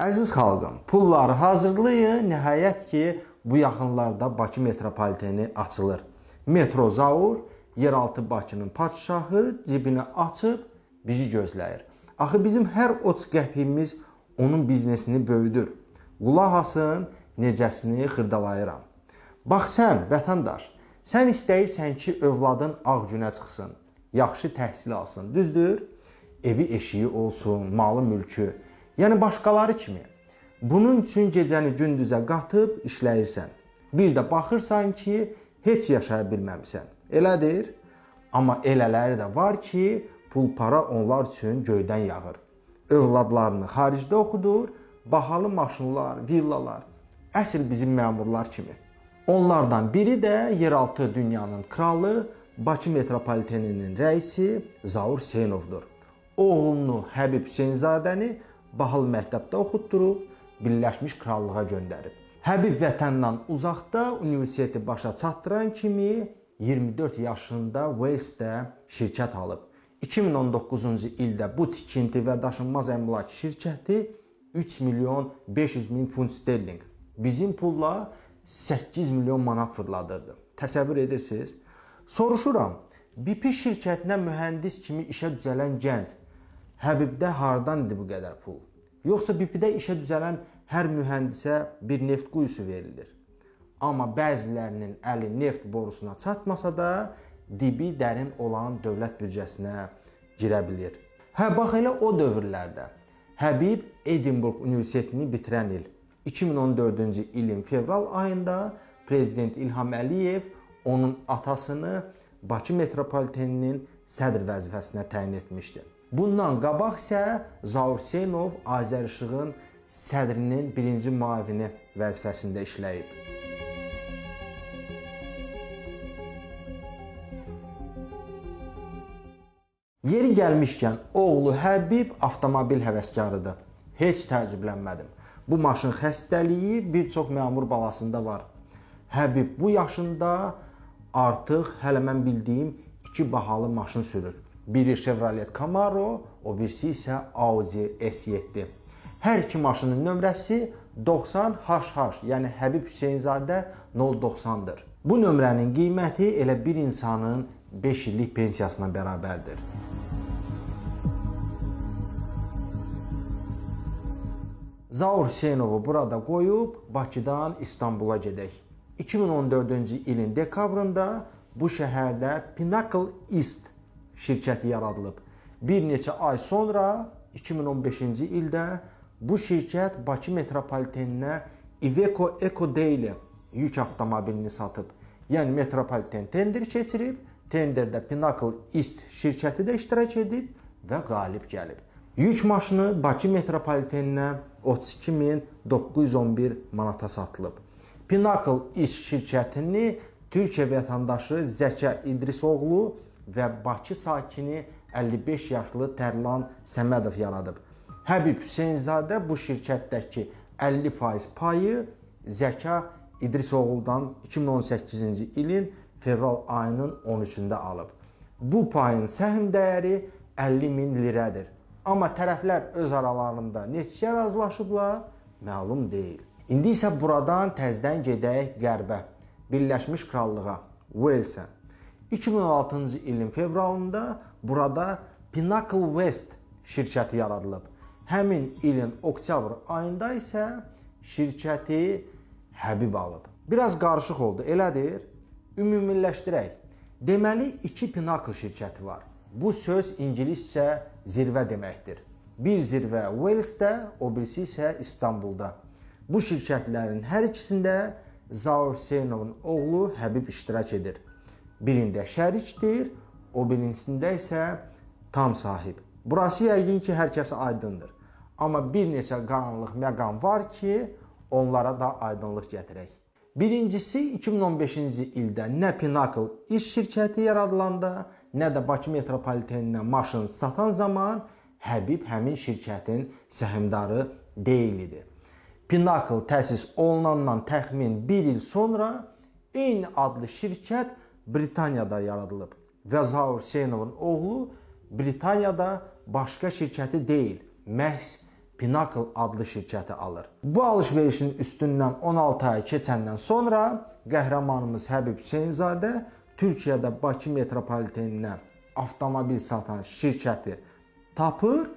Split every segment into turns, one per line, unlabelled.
Əziz xalqım, pulları hazırlayın. Nəhayət ki, bu yaxınlarda Bakı metropoliteni açılır. Metro Zaur yeraltı Bakının padşahı cibini açıb bizi gözləyir. Axı bizim hər 30 qəpiyimiz onun biznesini böyüdür. Qulaq asın, necəsini xırdalayıram. Bax sən, vətəndaş, sən istəyirsən ki, övladın ağ günə çıxsın, yaxşı təhsil alsın, düzdür? Evi eşiyi olsun, malı mülkü. Yəni başqaları kimi. Bunun üçün gecəni gündüzə qatıb işləyirsən. Bir də baxırsan ki, heç yaşaya bilməmisən. Elədir? Amma elələri də var ki, pul para onlar üçün göydən yağır. Övladlarını xaricdə oxudur, bahalı maşınlar, villalar. Əsl bizim məmurlar kimi. Onlardan biri də yeraltı dünyanın kralı, Bakı metropoliteninin rəisi Zaur Hüseynovdur. Oğlunu Həbib Hüseynzadəni Bahal məktəbdə oxutdurub Birləşmiş Krallığa göndərib. Həbib vətəndən uzaqda universiteti başa çatdıran kimi 24 yaşında Wales-də şirkət alıb. 2019-cu ildə bu tikinti və daşınmaz əmlak şirkəti 3 milyon 500 min funt sterling bizim pulla 8 milyon manat fırladırdı. Təsəvvür edirsiniz? Soruşuram, BP şirkətinə mühəndis kimi işə düzələn gənc Həbibdə hardan idi bu qədər pul? Yoxsa BP-də işə düzələn hər mühəndisə bir neft quyusu verilir. Amma bəzilərinin əli neft borusuna çatmasa da, dibi dərin olan dövlət büdcəsinə girə bilir. Hə, bax elə o dövrlərdə Həbib Edinburgh Universitetini bitirən il 2014-cü ilin fevral ayında prezident İlham Əliyev onun atasını Bakı metropoliteninin sədr vəzifəsinə təyin etmişdi. Bundan qabaq isə Zaur Hüseynov Azərişığın sədrinin birinci müavini vəzifəsində işləyib. Yeri gəlmişkən, oğlu Həbib avtomobil həvəskarıdır. Heç təəccüblənmədim. Bu maşın xəstəliyi bir çox məmur balasında var. Həbib bu yaşında artıq hələ mən bildiyim iki bahalı maşın sürür. Biri Chevrolet Camaro, o birisi isə Audi S7. Hər iki maşının nömrəsi 90HH, yəni Həbib Hüseynzadə 090-dır. Bu nömrənin qiyməti elə bir insanın 5 illik pensiyasına bərabərdir. Zaur Hüseynovu burada qoyub Bakıdan İstanbula gedək. 2014-cü ilin dekabrında bu şəhərdə Pinnacle East şirkəti yaradılıb. Bir neçə ay sonra 2015-ci ildə bu şirkət Bakı metropoliteninə Iveco Eco Daily yük avtomobilini satıb. Yəni metropoliten tender keçirib, tenderdə Pinnacle East şirkəti də iştirak edib və qalib gəlib. Yük maşını Bakı metropoliteninə 32911 manata satılıb. Pinnacle East şirkətini Türkiyə vətəndaşı Zəkə İdrisoğlu və Bakı sakini 55 yaşlı Tərlan Səmədov yaradıb. Həbib Hüseynzadə bu şirkətdəki 50% payı Zəka İdrisoğludan 2018-ci ilin fevral ayının 13-də alıb. Bu payın səhm dəyəri 50 min lirədir. Amma tərəflər öz aralarında neçəyə razılaşıblar, məlum deyil. İndi isə buradan təzdən gedək qərbə, Birləşmiş Krallığa, Wales-ə. 2016-cı ilin fevralında burada Pinnacle West şirkəti yaradılıb. Həmin ilin oktyabr ayında isə şirkəti Həbib alıb. Biraz qarışıq oldu, elədir? Ümumiləşdirək. Deməli 2 Pinnacle şirkəti var. Bu söz ingiliscə zirvə deməkdir. Bir zirvə Walesdə, o birisi isə İstanbulda. Bu şirkətlərin hər ikisində Zaur Hüseynovun oğlu Həbib iştirak edir. Birində şərikdir, o birincisində isə tam sahib. Burası yəqin ki, hər kəsə aydındır. Amma bir neçə qaranlıq məqam var ki, onlara da aydınlıq gətirək. Birincisi 2015-ci ildə nə Pinnacle iş şirkəti yaradılanda, nə də Bakı metropoliteninə maşın satan zaman Həbib həmin şirkətin səhmdarı deyil idi. Pinnacle təsis olunandan təxmin 1 il sonra eyni adlı şirkət Britaniyada yaradılıb və Zaur Hüseynovun oğlu Britaniyada başqa şirkəti deyil, məhz Pinnacle adlı şirkəti alır. Bu alış-verişin üstündən 16 ay keçəndən sonra qəhrəmanımız Həbib Hüseynzadə Türkiyədə Bakı metropoliteninə avtomobil satan şirkəti tapır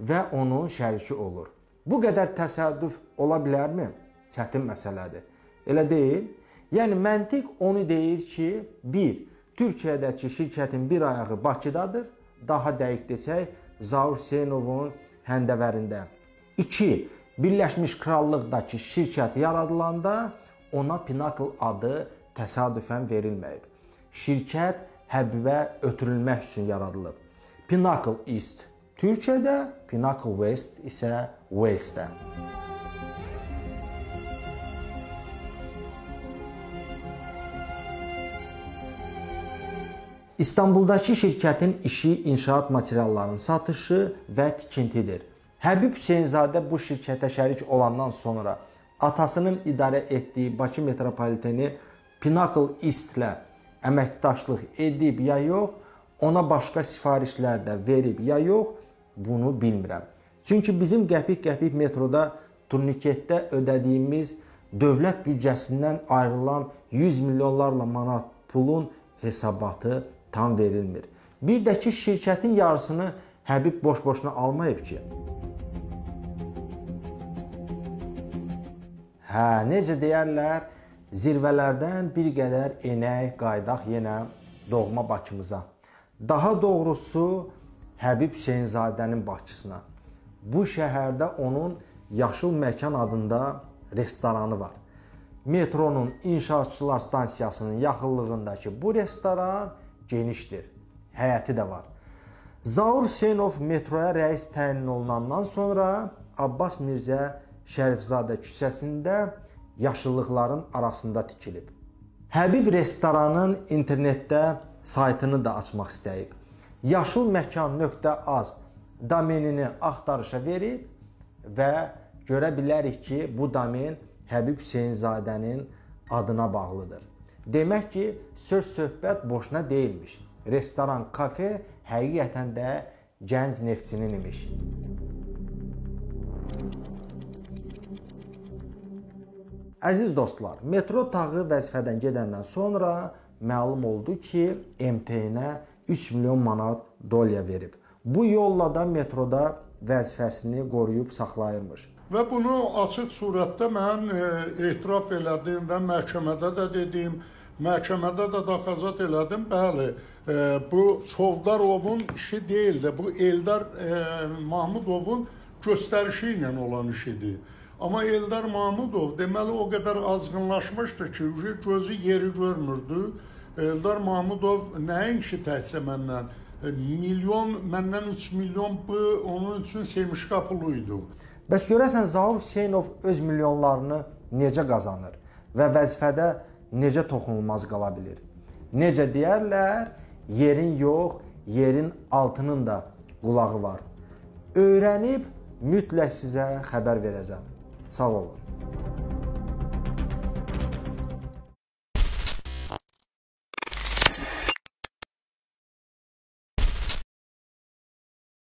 və onun şəriki olur. Bu qədər təsadüf ola bilərmi? Çətin məsələdir. Elə deyil? Yəni məntiq onu deyir ki, 1. Türkiyədəki şirkətin bir ayağı Bakıdadır, daha dəqiq desək, Zaur Hüseynovun həndəvərində. 2. Birləşmiş Krallıqdakı şirkət yaradılanda ona Pinnacle adı təsadüfən verilməyib. Şirkət Həbibə ötürülmək üçün yaradılıb. Pinnacle East Türkiyədə, Pinnacle West isə Walesdə. İstanbuldakı şirkətin işi inşaat materiallarının satışı və tikintidir. Həbib Hüseynzadə bu şirkətə şərik olandan sonra atasının idarə etdiyi Bakı metropoliteni Pinnacle East ilə əməkdaşlıq edib ya yox, ona başqa sifarişlər də verib ya yox, bunu bilmirəm. Çünki bizim qəpik-qəpik metroda turniketdə ödədiyimiz dövlət büdcəsindən ayrılan 100 milyonlarla manat pulun hesabatı tam verilmir. Bir də ki, şirkətin yarısını Həbib boş-boşuna almayıb ki. Hə, necə deyərlər, zirvələrdən bir qədər enək, qaydaq yenə doğma Bakımıza. Daha doğrusu Həbib Hüseynzadənin Bakısına. Bu şəhərdə onun Yaşıl Məkan adında restoranı var. Metronun inşaatçılar stansiyasının yaxınlığındakı bu restoran genişdir. Həyəti də var. Zaur Hüseynov metroya rəis təyin olunandan sonra Abbas Mirzə Şərifzadə küçəsində yaşıllıqların arasında tikilib. Həbib restoranın internetdə saytını da açmaq istəyib. yaşılməkan.az domenini axtarışa verib və görə bilərik ki, bu domen Həbib Hüseynzadənin adına bağlıdır. Demək ki, söz söhbət boşuna deyilmiş. Restoran, kafe həqiqətən də gənc neftçinin imiş. Əziz dostlar, metro tağı vəzifədən gedəndən sonra məlum oldu ki, MTN-ə 3 milyon manat dolya verib. Bu yolla da metroda vəzifəsini qoruyub saxlayırmış.
Və bunu açıq surətdə mən e, etiraf elədim və məhkəmədə də dedim, məhkəmədə də dəxazat elədim. Bəli, e, bu Çovdarovun işi deyildi. Bu Eldar e, Mahmudovun göstərişi ilə olan işidir. Amma Eldar Mahmudov deməli o qədər azğınlaşmışdı ki, gözü yeri görmürdü. Eldar Mahmudov nəinki təkcə məndən milyon, məndən 3 milyon bu onun üçün semişqa pulu idi.
Bəs görəsən Zaur Hüseynov öz milyonlarını necə qazanır və vəzifədə necə toxunulmaz qala bilir? Necə deyərlər, yerin yox, yerin altının da qulağı var. Öyrənib mütləq sizə xəbər verəcəm. Sağ olun.